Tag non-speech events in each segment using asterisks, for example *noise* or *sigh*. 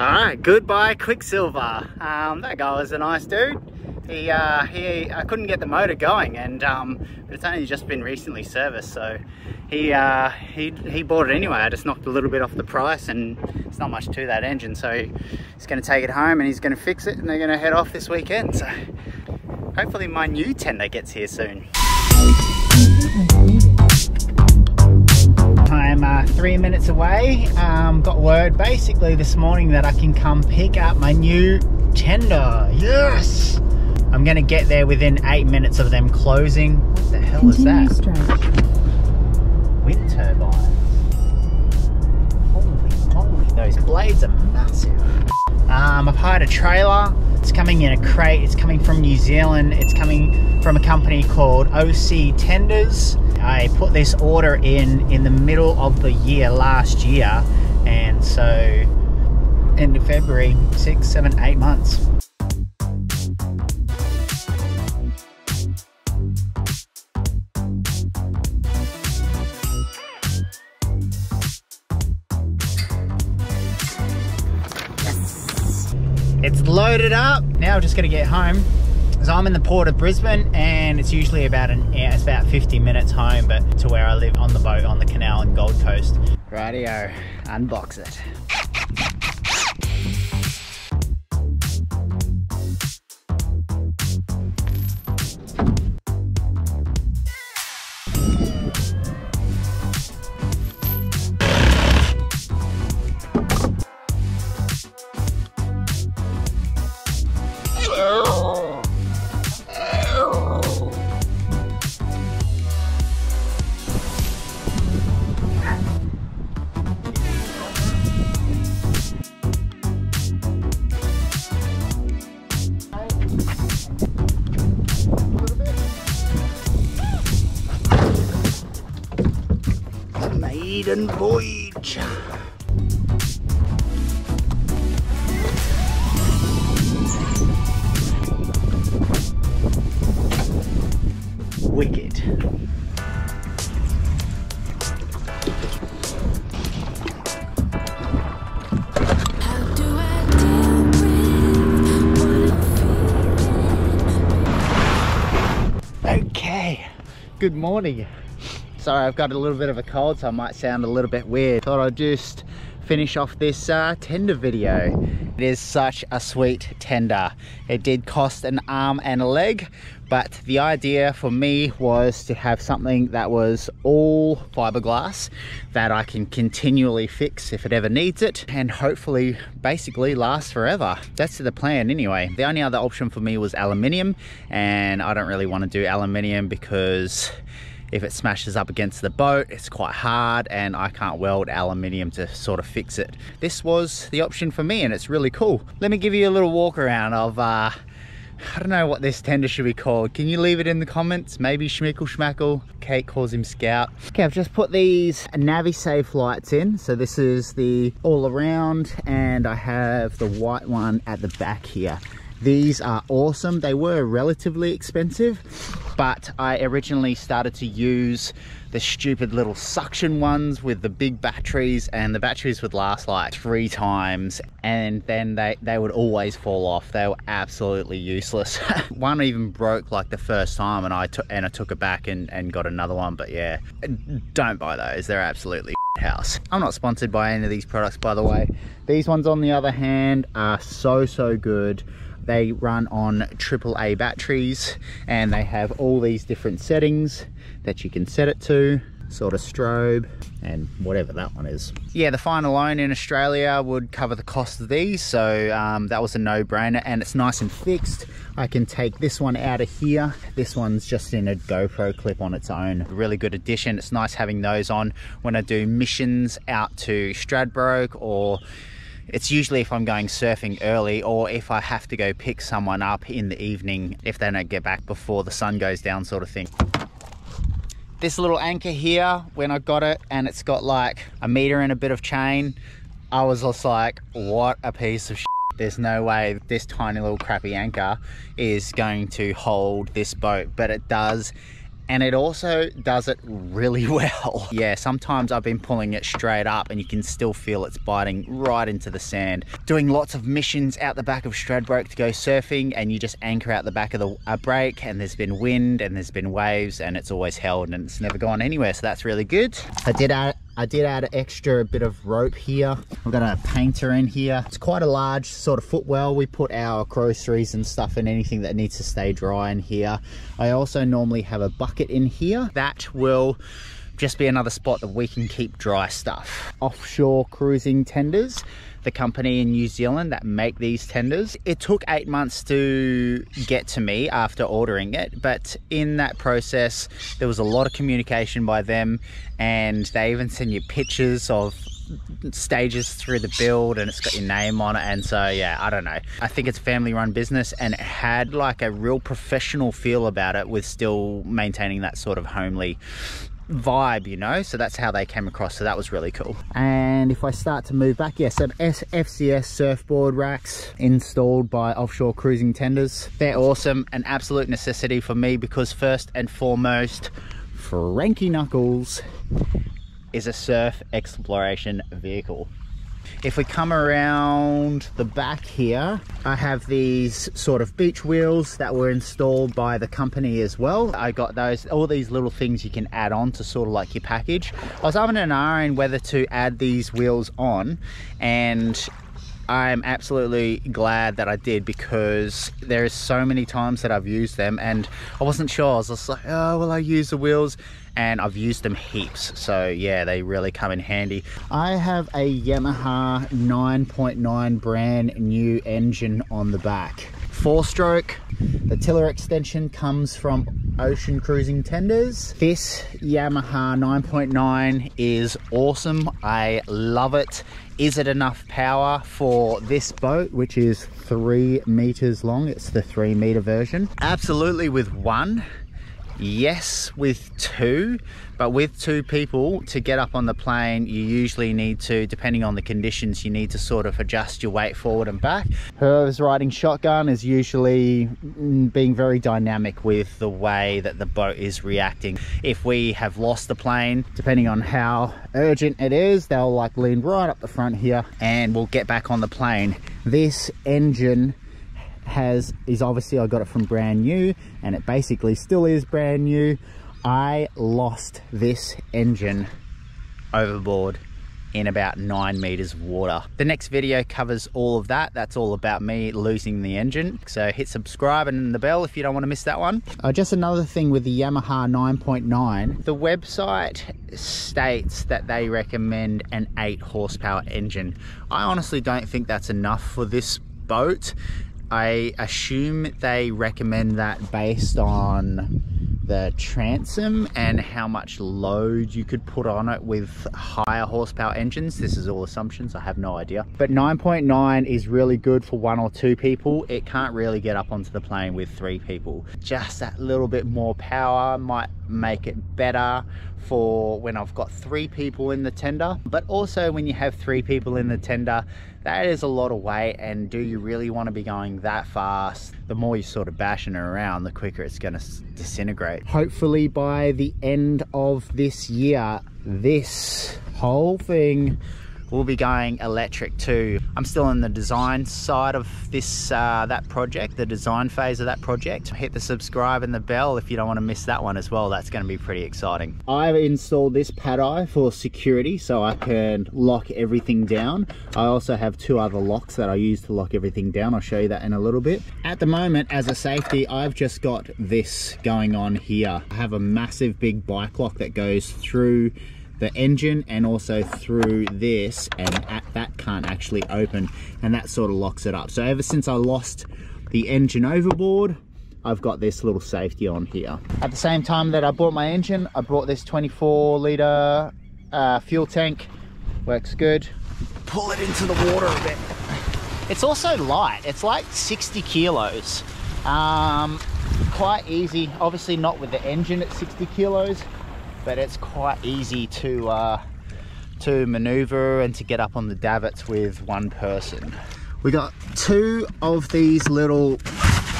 All right, goodbye Quicksilver. Um, that guy was a nice dude. He, uh, he, I couldn't get the motor going, and um, it's only just been recently serviced, so he, uh, he, he bought it anyway. I just knocked a little bit off the price, and it's not much to that engine, so he's going to take it home and he's going to fix it, and they're going to head off this weekend. So hopefully my new tender gets here soon. Three minutes away. Um, got word basically this morning that I can come pick up my new tender. Yes! I'm gonna get there within eight minutes of them closing. What the hell Continue is that? straight. Wind turbines. Holy moly, those blades are massive. Um, I've hired a trailer. It's coming in a crate. It's coming from New Zealand. It's coming from a company called OC Tenders. I put this order in in the middle of the year last year, and so end of February, six, seven, eight months. It's loaded up. Now just gonna get home. So I'm in the port of Brisbane and it's usually about an it's about 50 minutes home, but to where I live on the boat on the canal in Gold Coast. Radio, unbox it. Maiden voyage. Wicked. Okay, good morning. Sorry, I've got a little bit of a cold, so I might sound a little bit weird. Thought I'd just finish off this uh, tender video. It is such a sweet tender. It did cost an arm and a leg, but the idea for me was to have something that was all fiberglass that I can continually fix if it ever needs it and hopefully basically last forever. That's the plan anyway. The only other option for me was aluminium and I don't really want to do aluminium because if it smashes up against the boat it's quite hard and I can't weld aluminium to sort of fix it. This was the option for me and it's really cool. Let me give you a little walk around of uh, I don't know what this tender should be called. Can you leave it in the comments? Maybe Schmickle Schmackle. Kate calls him Scout. Okay, I've just put these NaviSafe lights in. So this is the all around and I have the white one at the back here. These are awesome. They were relatively expensive, but I originally started to use the stupid little suction ones with the big batteries and the batteries would last like three times and then they, they would always fall off. They were absolutely useless. *laughs* one even broke like the first time and I took and I took it back and, and got another one. But yeah, don't buy those. They're absolutely *laughs* house. I'm not sponsored by any of these products by the way. These ones on the other hand are so, so good. They run on AAA batteries and they have all these different settings that you can set it to sort of strobe and whatever that one is. Yeah, the fine alone in Australia would cover the cost of these, so um, that was a no-brainer and it's nice and fixed. I can take this one out of here. This one's just in a GoPro clip on its own. Really good addition. It's nice having those on when I do missions out to Stradbroke or it's usually if I'm going surfing early or if I have to go pick someone up in the evening if they don't get back before the sun goes down sort of thing. This little anchor here, when I got it and it's got like a meter and a bit of chain, I was just like, what a piece of shit. There's no way this tiny little crappy anchor is going to hold this boat, but it does and it also does it really *laughs* well. Yeah, sometimes I've been pulling it straight up and you can still feel it's biting right into the sand. Doing lots of missions out the back of Stradbroke to go surfing and you just anchor out the back of the break and there's been wind and there's been waves and it's always held and it's never gone anywhere. So that's really good. I did add I did add an extra bit of rope here. We've got a painter in here. It's quite a large sort of footwell. We put our groceries and stuff and anything that needs to stay dry in here. I also normally have a bucket in here. That will just be another spot that we can keep dry stuff. Offshore cruising tenders the company in New Zealand that make these tenders. It took eight months to get to me after ordering it, but in that process, there was a lot of communication by them, and they even send you pictures of stages through the build and it's got your name on it and so yeah i don't know i think it's a family run business and it had like a real professional feel about it with still maintaining that sort of homely vibe you know? So that's how they came across. So that was really cool. And if i start to move back yes some fcs surfboard racks installed by offshore cruising tenders. They're awesome an absolute necessity for me because first and foremost frankie knuckles is a surf exploration vehicle if we come around the back here, I have these sort of beach wheels that were installed by the company as well. I got those, all these little things you can add on to sort of like your package. I was having an eye on whether to add these wheels on and I'm absolutely glad that I did because there is so many times that I've used them and I wasn't sure. I was just like, oh, will I use the wheels? And I've used them heaps. So yeah, they really come in handy. I have a Yamaha 9.9 brand new engine on the back. Four stroke. The tiller extension comes from Ocean Cruising Tenders. This Yamaha 9.9 is awesome. I love it. Is it enough power for this boat, which is three meters long? It's the three meter version. Absolutely with one. Yes, with two, but with two people to get up on the plane, you usually need to, depending on the conditions, you need to sort of adjust your weight forward and back. Whoever's riding shotgun is usually mm, being very dynamic with the way that the boat is reacting. If we have lost the plane, depending on how urgent it is, they'll like lean right up the front here and we'll get back on the plane. This engine has is obviously I got it from brand new and it basically still is brand new I lost this engine overboard in about nine meters of water. The next video covers all of that. That's all about me losing the engine. So hit subscribe and the bell if you don't want to miss that one. Uh, just another thing with the Yamaha 9.9, the website states that they recommend an eight horsepower engine. I honestly don't think that's enough for this boat. I assume they recommend that based on the transom and how much load you could put on it with higher horsepower engines. This is all assumptions, I have no idea. But 9.9 is really good for one or two people. It can't really get up onto the plane with three people. Just that little bit more power might make it better for when I've got three people in the tender. But also when you have three people in the tender, that is a lot of weight. And do you really want to be going that fast? The more you sort of bashing it around the quicker it's going to disintegrate. Hopefully by the end of this year this whole thing will be going electric too. I'm still in the design side of this uh, that project, the design phase of that project. Hit the subscribe and the bell if you don't want to miss that one as well. That's going to be pretty exciting. I've installed this pad eye for security so I can lock everything down. I also have two other locks that I use to lock everything down. I'll show you that in a little bit. At the moment, as a safety, I've just got this going on here. I have a massive big bike lock that goes through the engine and also through this and at, that can't actually open and that sort of locks it up. So ever since I lost the engine overboard I've got this little safety on here. At the same time that I bought my engine I brought this 24 litre uh, fuel tank. Works good. Pull it into the water a bit. It's also light. It's like 60 kilos. Um, quite easy. Obviously not with the engine at 60 kilos but it's quite easy to uh, to maneuver and to get up on the davits with one person. We got two of these little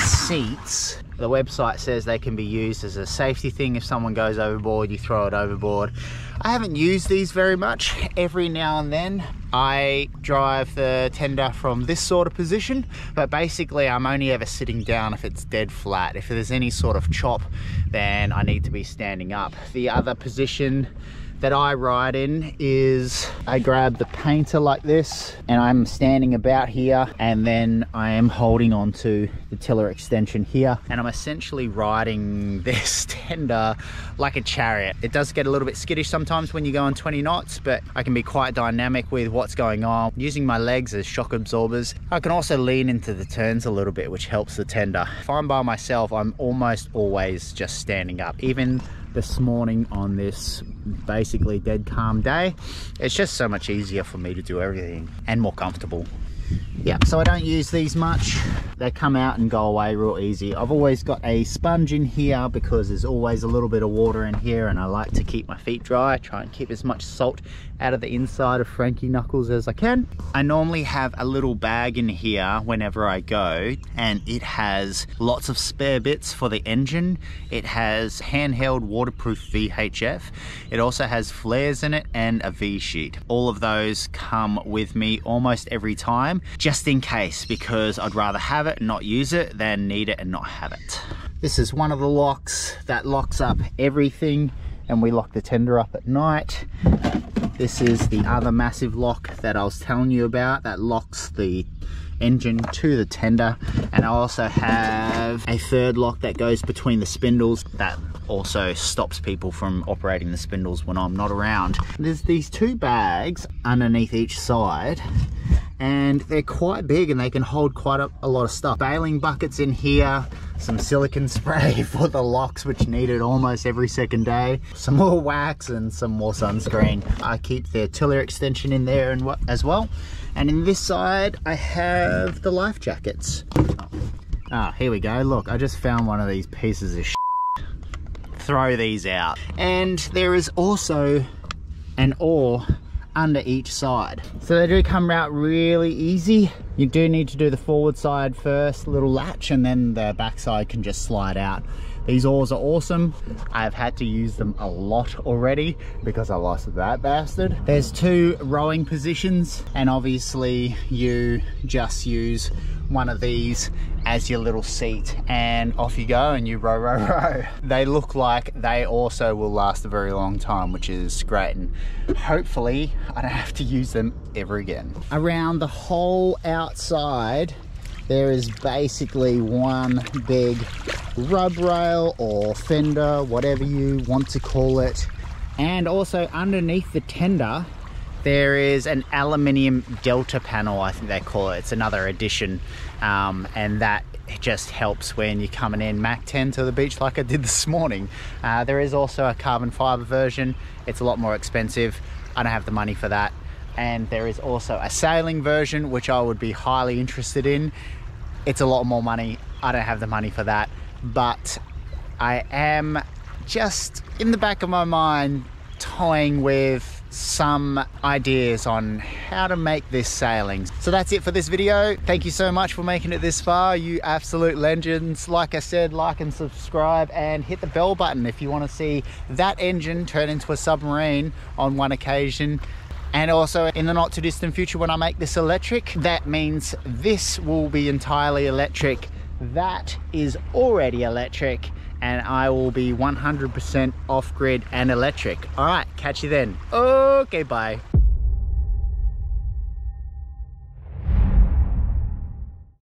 seats The website says they can be used as a safety thing. If someone goes overboard, you throw it overboard. I haven't used these very much. Every now and then I drive the tender from this sort of position, but basically I'm only ever sitting down if it's dead flat. If there's any sort of chop, then I need to be standing up. The other position that I ride in is I grab the painter like this and I'm standing about here and then I am holding on to the tiller extension here and I'm essentially riding *laughs* this tender like a chariot. It does get a little bit skittish sometimes when you go on 20 knots but I can be quite dynamic with what's going on using my legs as shock absorbers. I can also lean into the turns a little bit which helps the tender. If I'm by myself I'm almost always just standing up even this morning on this basically dead calm day. It's just so much easier for me to do everything and more comfortable yeah so i don't use these much. They come out and go away real easy. I've always got a sponge in here because there's always a little bit of water in here and i like to keep my feet dry. I try and keep as much salt out of the inside of frankie knuckles as i can. I normally have a little bag in here whenever i go and it has lots of spare bits for the engine. It has handheld waterproof vhf it also has flares in it and a v sheet. All of those come with me almost every time just in case because I'd rather have it and not use it than need it and not have it. This is one of the locks that locks up everything and we lock the tender up at night. This is the other massive lock that I was telling you about that locks the engine to the tender and I also have a third lock that goes between the spindles that also stops people from operating the spindles when I'm not around. There's these two bags underneath each side and they're quite big and they can hold quite a, a, lot of stuff. Baling buckets in here, some silicon *laughs* spray for the locks which need it almost every second day, some more wax and some more sunscreen. I keep the tiller extension in there and as well. And in this side I have the life jackets. Ah, here we go. Look, I just found one of these pieces of Throw these out. And there is also an oar under each side. So they do come out really easy. You do need to do the forward side first, little latch, and then the back side can just slide out. These oars are awesome. I've had to use them a lot already because I lost that bastard. There's two rowing positions and obviously you just use one of these as your little seat and off you go and you row, row, *laughs* row. They look like they also will last a very long time, which is great. And hopefully I don't have to use them ever again. Around the whole outside, there is basically one big rub rail or fender, whatever you want to call it. And also underneath the tender, there is an aluminium delta panel i think they call it. It's another addition um, and that just helps when you're coming in Mach 10 to the beach like i did this morning. Uh, there is also a carbon fiber version. It's a lot more expensive. I don't have the money for that and there is also a sailing version which i would be highly interested in it's a lot more money i don't have the money for that but i am just in the back of my mind toying with some ideas on how to make this sailing. So that's it for this video. Thank you so much for making it this far, you absolute legends. Like I said, like and subscribe and hit the bell button if you want to see that engine turn into a submarine on one occasion. And also in the not too distant future when I make this electric, that means this will be entirely electric. That is already electric and I will be 100% off grid and electric. All right, catch you then. Okay, bye.